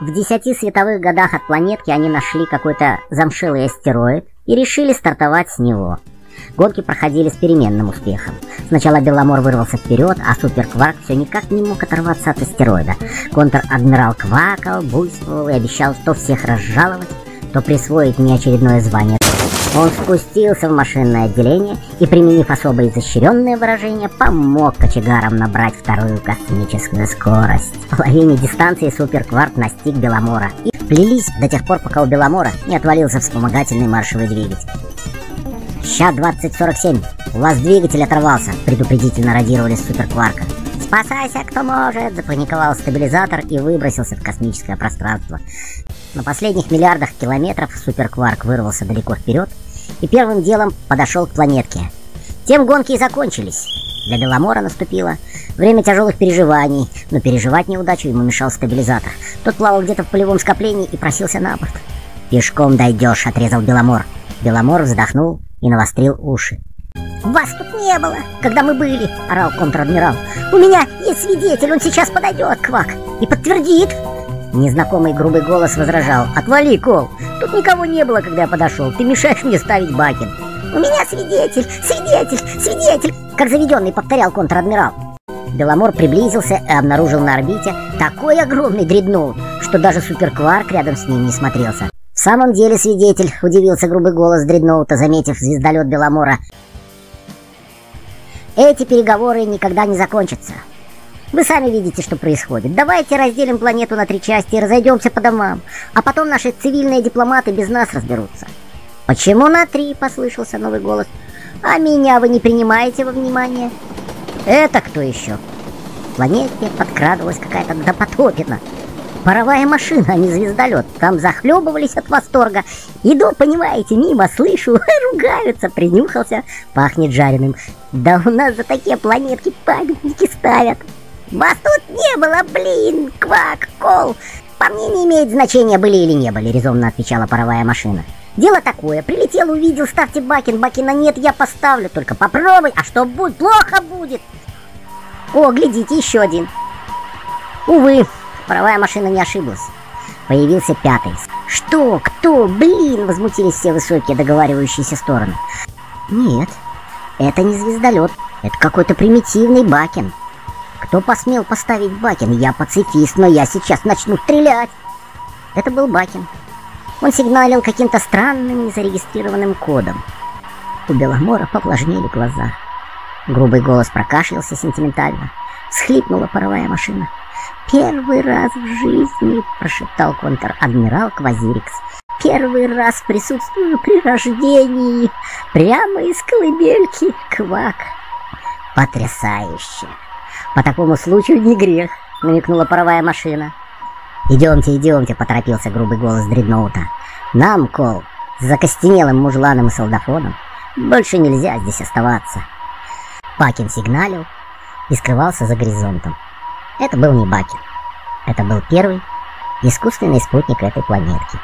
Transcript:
В десяти световых годах от планетки они нашли какой-то замшелый астероид и решили стартовать с него. Гонки проходили с переменным успехом. Сначала Беломор вырвался вперед, а Суперкварк все никак не мог оторваться от астероида. Контр-адмирал квакал, буйствовал и обещал то всех разжаловать, то присвоить мне очередное звание. Он спустился в машинное отделение и, применив особо изощренное выражение, помог кочегарам набрать вторую космическую скорость. В половине дистанции Суперкварк настиг Беломора и плелись до тех пор, пока у Беломора не отвалился вспомогательный маршевый двигатель. «Ща 2047, у вас двигатель оторвался», — предупредительно радировали Суперкварка. «Спасайся, кто может!» – запаниковал стабилизатор и выбросился в космическое пространство. На последних миллиардах километров суперкварк вырвался далеко вперед и первым делом подошел к планетке. Тем гонки и закончились. Для Беломора наступило время тяжелых переживаний, но переживать неудачу ему мешал стабилизатор. Тот плавал где-то в полевом скоплении и просился на борт. «Пешком дойдешь», — отрезал Беломор. Беломор вздохнул и навострил уши. «Вас тут не было, когда мы были!» — орал контр-адмирал. «У меня есть свидетель, он сейчас подойдет, Квак, и подтвердит!» Незнакомый грубый голос возражал. «Отвали, Кол! Тут никого не было, когда я подошел. Ты мешаешь мне ставить бакин!» «У меня свидетель! Свидетель! Свидетель!» Как заведенный повторял контр-адмирал. Беломор приблизился и обнаружил на орбите такой огромный дредноут, что даже суперкварк рядом с ним не смотрелся. В самом деле, свидетель, удивился грубый голос дредноута, заметив звездолет Беломора. Эти переговоры никогда не закончатся. Вы сами видите, что происходит. Давайте разделим планету на три части и разойдемся по домам. А потом наши цивильные дипломаты без нас разберутся. Почему на три? Послышался новый голос. А меня вы не принимаете во внимание? Это кто еще? В планете подкрадывалась какая-то допотопина. Паровая машина, а не звездолет. Там захлебывались от восторга. Иду, понимаете, мимо, слышу, ругаются, принюхался, пахнет жареным. Да у нас за такие планетки памятники ставят. Вас тут не было, блин, квак, кол. По мне не имеет значения, были или не были, резонно отвечала паровая машина. Дело такое, прилетел, увидел, ставьте бакин, бакина нет, я поставлю, только попробуй, а что будет, плохо будет. О, глядите, еще один. Увы, паровая машина не ошиблась. Появился пятый. Что? Кто? Блин! Возмутились все высокие договаривающиеся стороны. Нет, это не звездолет. Это какой-то примитивный бакин. Кто посмел поставить Бакин? Я пацифист, но я сейчас начну стрелять. Это был Бакин. Он сигналил каким-то странным незарегистрированным кодом. У Беломора повлажнели глаза. Грубый голос прокашлялся сентиментально. Схлипнула паровая машина. «Первый раз в жизни», — прошептал контр-адмирал Квазирикс. «Первый раз присутствую при рождении, прямо из колыбельки, квак». «Потрясающе!» По такому случаю не грех, намекнула паровая машина. Идемте, идемте, поторопился грубый голос дредноута. Нам, Кол, с закостенелым мужланом и солдафоном, больше нельзя здесь оставаться. Бакин сигналил и скрывался за горизонтом. Это был не Бакин. Это был первый искусственный спутник этой планетки.